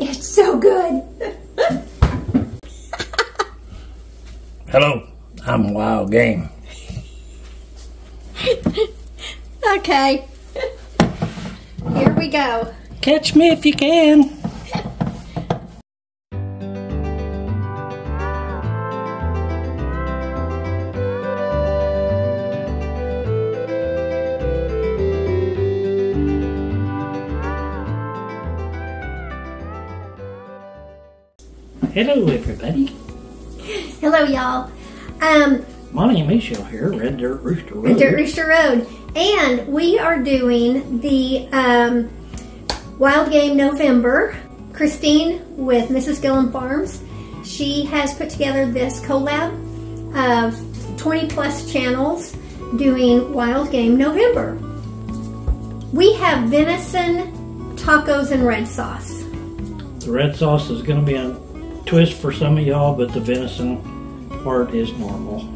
It's so good. Hello, I'm Wild Game. Okay. Here we go. Catch me if you can. Hello, everybody. Hello, y'all. Um, My name is Shell here, Red Dirt Rooster Road. Red Dirt Rooster Road. And we are doing the um, Wild Game November. Christine with Mrs. Gilliam Farms. She has put together this collab of 20 plus channels doing Wild Game November. We have venison, tacos, and red sauce. The red sauce is going to be a twist for some of y'all, but the venison part is normal.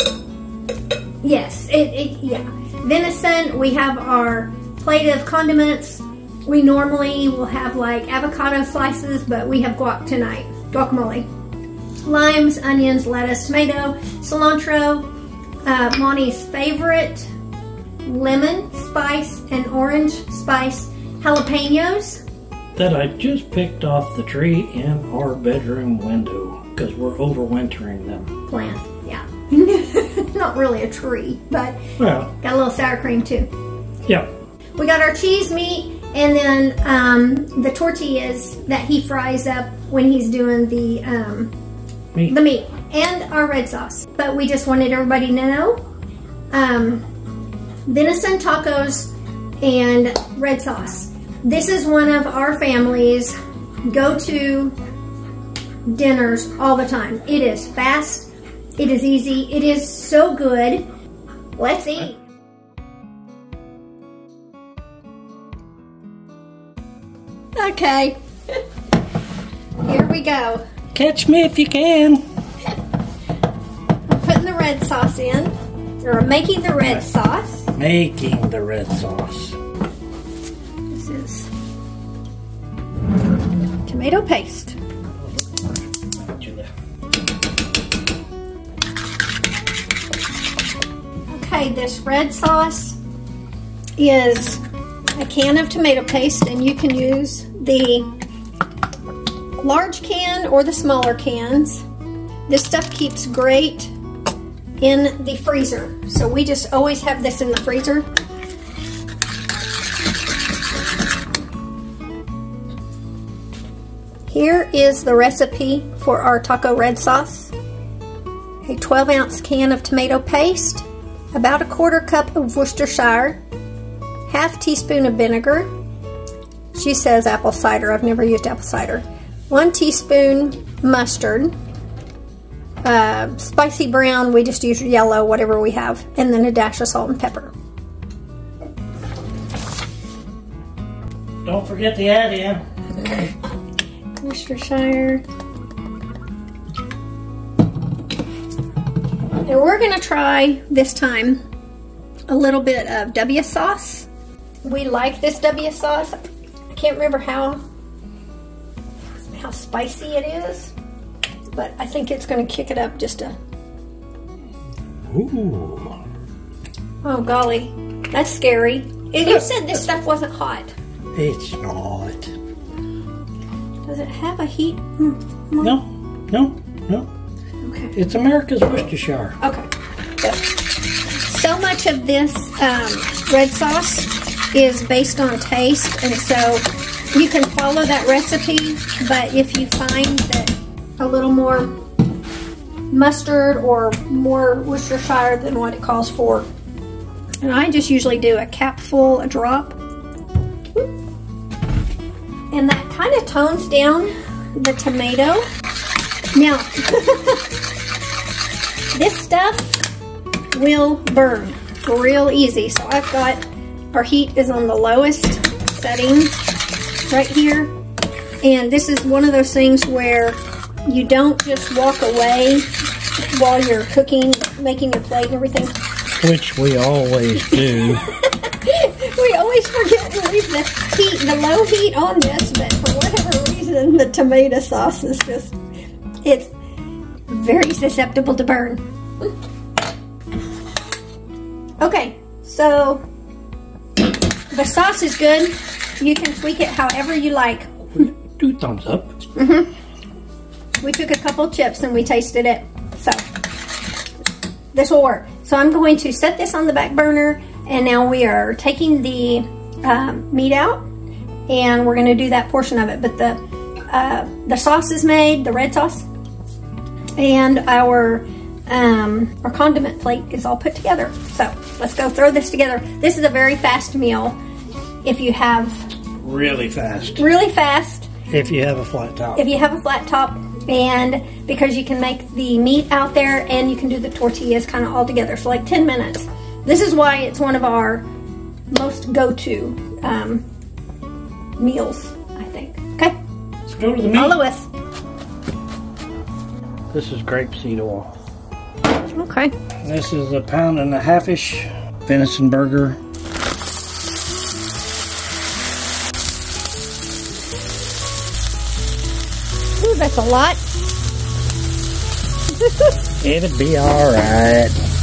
Yes, it, it yeah. Venison, we have our plate of condiments. We normally will have like avocado slices, but we have guac tonight. Guacamole. Limes, onions, lettuce, tomato, cilantro, uh, Monty's favorite, lemon spice and orange spice jalapenos. That I just picked off the tree in our bedroom window because we're overwintering them. Plant, yeah. Not really a tree, but Well, got a little sour cream too. yeah. We got our cheese meat and then um, the tortillas that he fries up when he's doing the um, Me. the meat and our red sauce. But we just wanted everybody to know um, venison tacos and red sauce. This is one of our family's go-to dinners all the time. It is fast. It is easy. It is so good. Let's eat. Okay. Here we go. Catch me if you can. I'm putting the red sauce in, or making the red sauce. Making the red sauce. Tomato paste. Okay, this red sauce is a can of tomato paste, and you can use the large can or the smaller cans. This stuff keeps great in the freezer, so we just always have this in the freezer. Here is the recipe for our taco red sauce. A 12 ounce can of tomato paste, about a quarter cup of Worcestershire, half teaspoon of vinegar. She says apple cider, I've never used apple cider. One teaspoon mustard, uh, spicy brown, we just use yellow, whatever we have, and then a dash of salt and pepper. Don't forget the add in. Worcestershire. And we're going to try this time a little bit of W sauce. We like this W sauce. I can't remember how how spicy it is, but I think it's going to kick it up just a. Ooh. Oh golly, that's scary. And you said this stuff wasn't hot. It's not. Does it have a heat? No, no, no. Okay. It's America's Worcestershire. Okay. Good. So much of this um, red sauce is based on taste, and so you can follow that recipe, but if you find that a little more mustard or more Worcestershire than what it calls for, and I just usually do a capful, a drop, and that kind of tones down the tomato. Now, this stuff will burn real easy. So I've got, our heat is on the lowest setting right here. And this is one of those things where you don't just walk away while you're cooking, making your plate and everything. Which we always do. we always forget to leave the heat, the low heat on this, but for whatever reason, reason the tomato sauce is just, it's very susceptible to burn. Okay, so the sauce is good. You can tweak it however you like. Do thumbs up. We took a couple chips and we tasted it. So this will work. So I'm going to set this on the back burner and now we are taking the um, meat out and we're going to do that portion of it. But the uh, the sauce is made, the red sauce, and our um, our condiment plate is all put together. So let's go throw this together. This is a very fast meal. If you have Really fast. really fast, If you have a flat top. if you have a flat top, and because you can make the meat out there and you can do the tortillas kind of all together. So like 10 minutes. This is why it's one of our most go-to um, meals, I think. Okay, Let's go to the meat. follow us. This is grapeseed oil. Okay. This is a pound and a half-ish venison burger. Ooh, that's a lot. It'll be alright.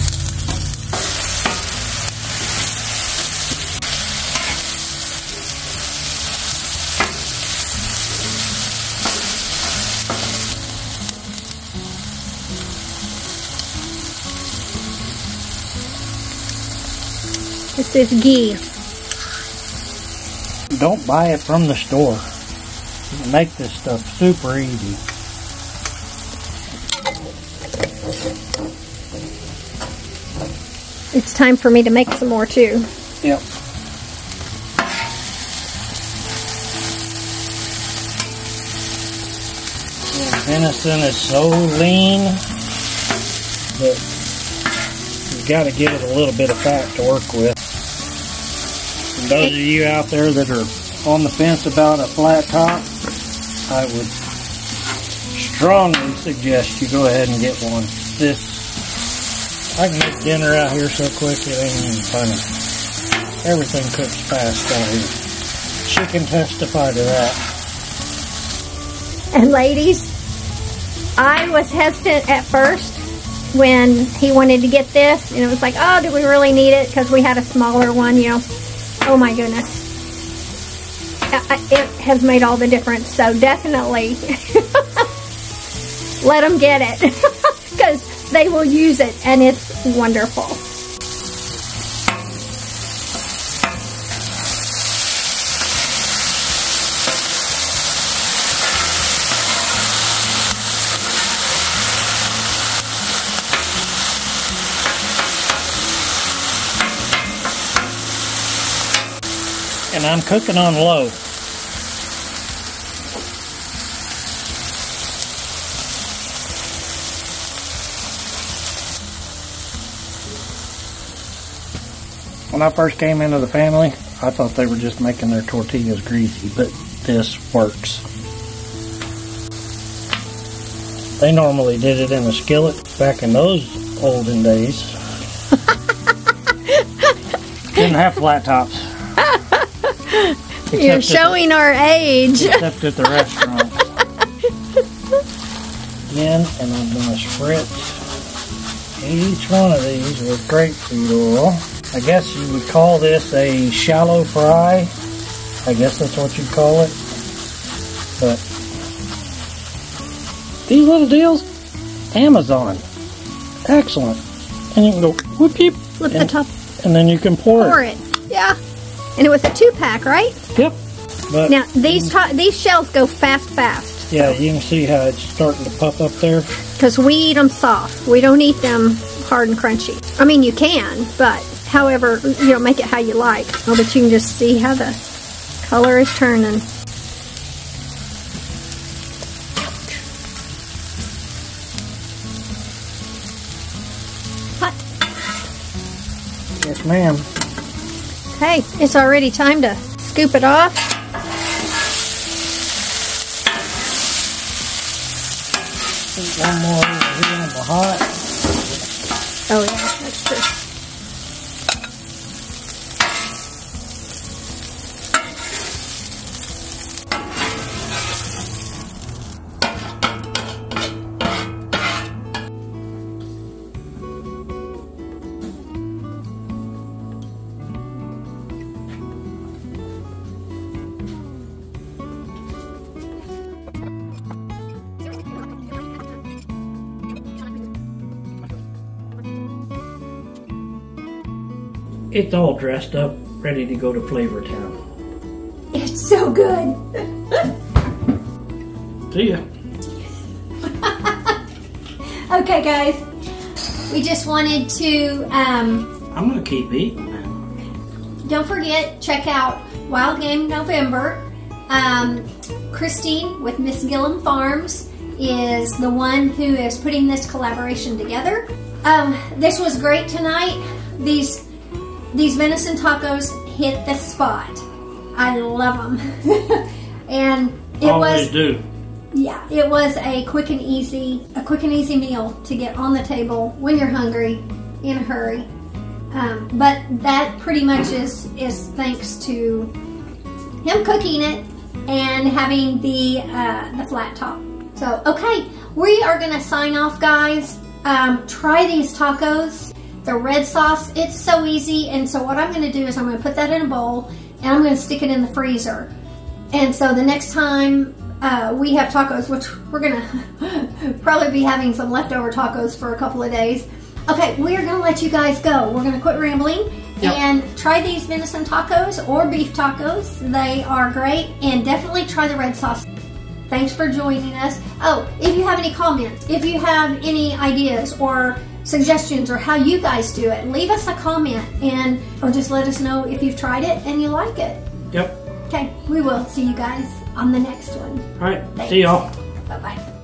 This is ghee. Don't buy it from the store. You make this stuff super easy. It's time for me to make some more too. Yep. Venison is so lean that you've got to give it a little bit of fat to work with. Those of you out there that are on the fence about a flat top, I would strongly suggest you go ahead and get one. This I can make dinner out here so quick it ain't even funny. Everything cooks fast out here. She can testify to that. And ladies, I was hesitant at first when he wanted to get this, and it was like, oh, do we really need it? Because we had a smaller one, you know. Oh my goodness. It has made all the difference, so definitely let them get it. Because they will use it, and it's wonderful. And I'm cooking on low. When I first came into the family, I thought they were just making their tortillas greasy, but this works. They normally did it in a skillet back in those olden days. Didn't have flat tops. You're at the- showing our age. except at the restaurant. Again, and I'm going to spritz each one of these with grapefruit oil. I guess you would call this a shallow fry. I guess that's what you'd call it. But these little deals, Amazon, excellent. And you can go whoop whoop, Flip the top, and then you can pour, pour it. Yeah. And it was a two pack, right? Yep. But Now these to- these shells go fast, fast yeah, you can see how it's starting to puff up there. because we eat them soft. We don't eat them hard and crunchy. I mean, you can, but however, you know, make it how you like. Oh, but you can just see how the color is turning. Hot. Yes, ma'am. Okay, it's already time to scoop it off. One more on the hot. Oh yeah, that's true. It's all dressed up, ready to go to Flavor Town. It's so good. See ya. Okay, guys. We just wanted to, um, I'm gonna keep eating don't forget, check out Wild Game November. Um, Christine with Miss Gilliam Farms is the one who is putting this collaboration together. Um, this was great tonight. These these venison tacos hit the spot. I love them, and it Always was do. yeah, it was a quick and easy, a quick and easy meal to get on the table when you're hungry, in a hurry. Um, but that pretty much is is thanks to him cooking it and having the uh, the flat top. So okay, we are gonna sign off, guys. Um, try these tacos. The red sauce, it's so easy. And so what I'm gonna do is I'm gonna put that in a bowl and I'm gonna stick it in the freezer. And so the next time uh, we have tacos, which we're gonna probably be having some leftover tacos for a couple of days. Okay, we are gonna let you guys go. We're gonna quit rambling Yep. and try these venison tacos or beef tacos. They are great, and definitely try the red sauce. Thanks for joining us. Oh, if you have any comments, if you have any ideas or suggestions or how you guys do it, leave us a comment and or just let us know if you've tried it and you like it. Yep. Okay, we will see you guys on the next one. All right. See y'all. Bye bye.